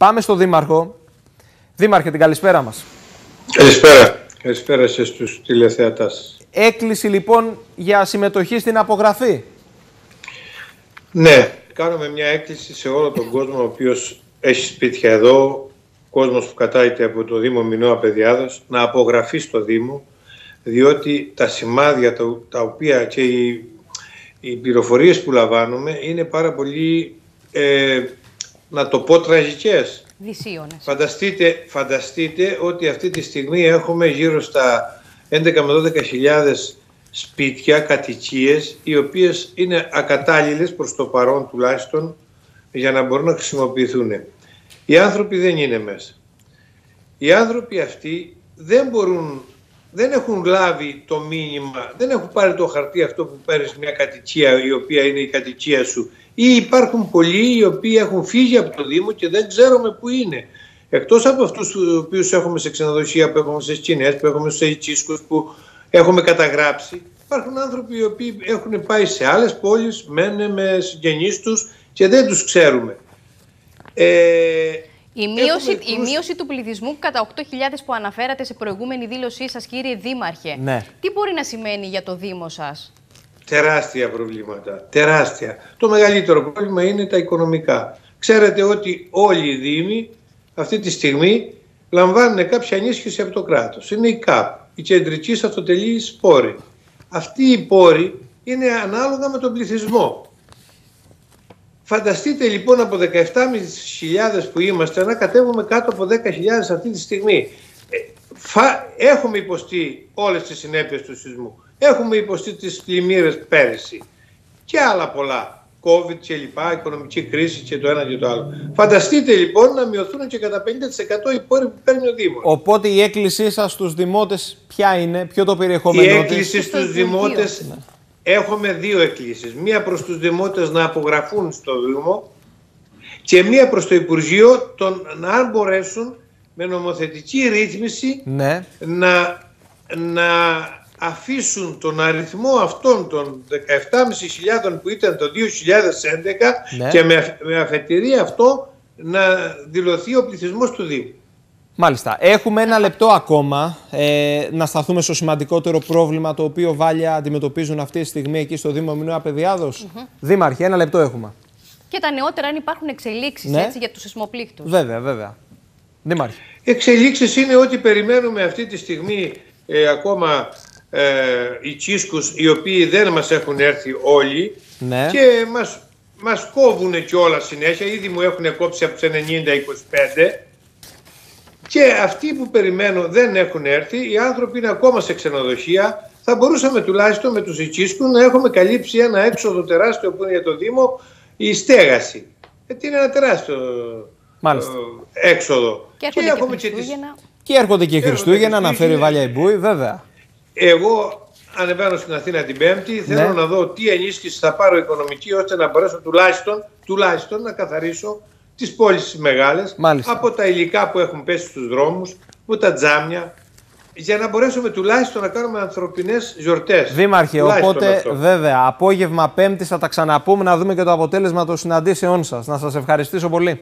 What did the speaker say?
Πάμε στο Δήμαρχο. Δήμαρχε, την καλησπέρα μας. Καλησπέρα. Καλησπέρα σε στους τηλεθεατάς. Έκκληση λοιπόν για συμμετοχή στην απογραφή. Ναι, κάνουμε μια έκκληση σε όλο τον κόσμο ο οποίος έχει σπίτια εδώ, κόσμος που κατάγεται από το Δήμο Μινώα Παιδιάδος, να απογραφεί στο Δήμο, διότι τα σημάδια τα, οποία και οι, οι πληροφορίες που λαμβάνουμε είναι πάρα πολύ, ε, να το πω, τραγικές. Φανταστείτε, φανταστείτε ότι αυτή τη στιγμή έχουμε γύρω στα 11 με 12 χιλιάδες σπίτια, κατοικίες, οι οποίες είναι ακατάλληλες προς το παρόν τουλάχιστον για να μπορούν να χρησιμοποιηθούν. Οι άνθρωποι δεν είναι μέσα. Οι άνθρωποι αυτοί δεν μπορούν, δεν έχουν λάβει το μήνυμα, δεν έχουν πάρει το χαρτί αυτό που παίρνεις μια κατοικία η οποία είναι η κατοικία σου ή υπάρχουν πολλοί οι οποίοι έχουν φύγει από το Δήμο και δεν ξέρουμε πού είναι. Εκτός από αυτούς του οποίους έχουμε σε ξενοδοχεία, που έχουμε σε σκηνές, που έχουμε σε τσίσκους, που έχουμε καταγράψει, υπάρχουν άνθρωποι οι οποίοι έχουν πάει σε άλλες πόλεις, μένουν με συγγενείς τους και δεν τους ξέρουμε. Ε, η μείωση, η μείωση του πληθυσμού κατά 8.000 που αναφέρατε σε προηγούμενη δήλωσή σας, κύριε Δήμαρχε, ναι. τι μπορεί να σημαίνει για το Δήμο σας; Τεράστια προβλήματα, τεράστια. Το μεγαλύτερο πρόβλημα είναι τα οικονομικά. Ξέρετε ότι όλοι οι Δήμοι αυτή τη στιγμή λαμβάνουν κάποια ενίσχυση από το κράτος. Είναι η ΚΑΠ, η κεντρική αυτοτελή πόρη. Αυτή η πόρη είναι ανάλογα με τον πληθυσμό. Φανταστείτε λοιπόν από 17.500 που είμαστε να κατέβουμε κάτω από 10.000 αυτή τη στιγμή. Ε, έχουμε υποστεί όλες τις συνέπειες του σεισμού. Έχουμε υποστεί τις πλημμύρες πέρυσι και άλλα πολλά. COVID και λοιπά, οικονομική κρίση και το ένα και το άλλο. Φανταστείτε λοιπόν να μειωθούν και κατά 50% οι πόροι που παίρνει ο Δήμος. Οπότε η έκκλησή σας στους δημότες ποια είναι, ποιο το περιεχόμενο Η έκκληση στους δημότες, ναι. Έχουμε δύο εκκλήσεις. Μία προς τους δημότες να απογραφούν στο Δήμο και μία προς το Υπουργείο τον, να αν μπορέσουν με νομοθετική ρύθμιση ναι. να, να αφήσουν τον αριθμό αυτών των 17.500 που ήταν το 2011 ναι. και με, με αφετηρία αυτό να δηλωθεί ο πληθυσμός του Δήμου. Μάλιστα. Έχουμε ένα λεπτό ακόμα ε, να σταθούμε στο σημαντικότερο πρόβλημα το οποίο βάλια αντιμετωπίζουν αυτή τη στιγμή εκεί στο Δήμο Μινού Απεδιάδος. Mm -hmm. Δήμαρχε, ένα λεπτό έχουμε. Και τα νεότερα αν υπάρχουν εξελίξεις ναι. έτσι, για τους σεισμοπλήκτους. Βέβαια, βέβαια. Δήμαρχε. Εξελίξεις είναι ότι περιμένουμε αυτή τη στιγμή ε, ακόμα ε, οι τσίσκους οι οποίοι δεν μας έχουν έρθει όλοι ναι. και μας, μας κόβουν και όλα συνέχεια. Ήδη μου έχουν κόψει από τις 90-25 και αυτοί που περιμένω δεν έχουν έρθει. Οι άνθρωποι είναι ακόμα σε ξενοδοχεία. Θα μπορούσαμε τουλάχιστον με τους Ιτσίσκους να έχουμε καλύψει ένα έξοδο τεράστιο που είναι για το Δήμο η στέγαση. Γιατί είναι ένα τεράστιο Μάλιστα. Ε, έξοδο. Και έρχονται και, και Χριστούγεννα. Και έρχονται και Χριστούγεννα, αναφέρει η Βάλια Ιμπούη, βέβαια. Εγώ ανεβαίνω στην Αθήνα την Πέμπτη. Ναι. Θέλω να δω τι ενίσχυση θα πάρω οικονομική ώστε να μπορέσω τουλάχιστον, τουλάχιστον να καθαρίσω τις πόλεις τις μεγάλες από τα υλικά που έχουν πέσει στους δρόμους, από τα τζάμια, για να μπορέσουμε τουλάχιστον να κάνουμε ανθρωπινές γιορτές. Δήμαρχε, οπότε αυτό. βέβαια, απόγευμα Πέμπτη θα τα ξαναπούμε να δούμε και το αποτέλεσμα των συναντήσεών σας. Να σας ευχαριστήσω πολύ.